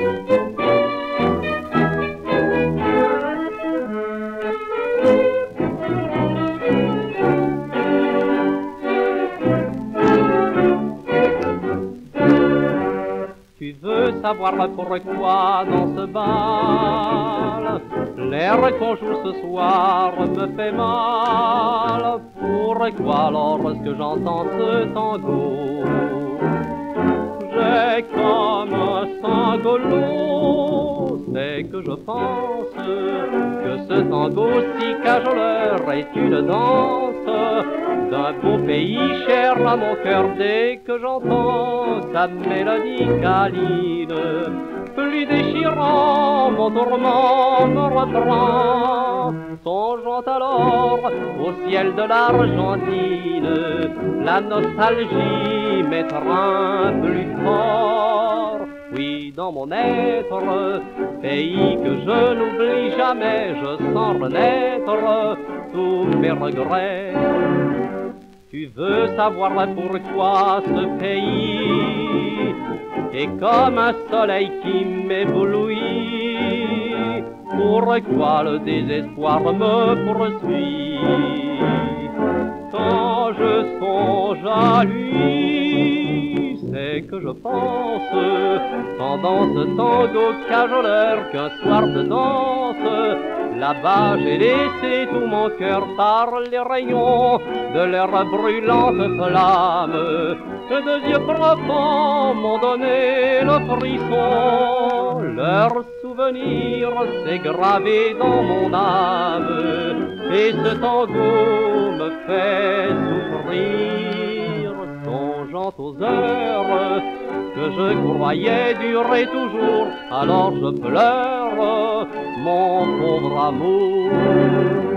Tu veux savoir pourquoi dans ce bal? L'air qu'on joue ce soir me fait mal. Pourquoi lorsque j'entends ce tango? C'est que je pense que ce tango si cajoleur est une danse d'un beau pays cher à mon cœur dès que j'entends sa mélodie câline. Plus déchirant, mon tourment me reprend, songeant alors au ciel de l'Argentine, la nostalgie m'étreint plus fort. Oui, dans mon être, pays que je n'oublie jamais, je sens renaître tous mes regrets. Tu veux savoir pourquoi ce pays est comme un soleil qui m'éblouit? Pourquoi le désespoir me poursuit? Quand je songe à lui, c'est que je pense pendant ce tango cajoleur qu'un soir de danse Là-bas j'ai laissé tout mon cœur par les rayons de leur brûlante flamme. Que deux yeux profonds m'ont donné le frisson. Leur souvenir s'est gravé dans mon âme. Et ce tango me fait souffrir, songeant aux heures je croyais durer toujours. Alors je pleure mon pauvre amour.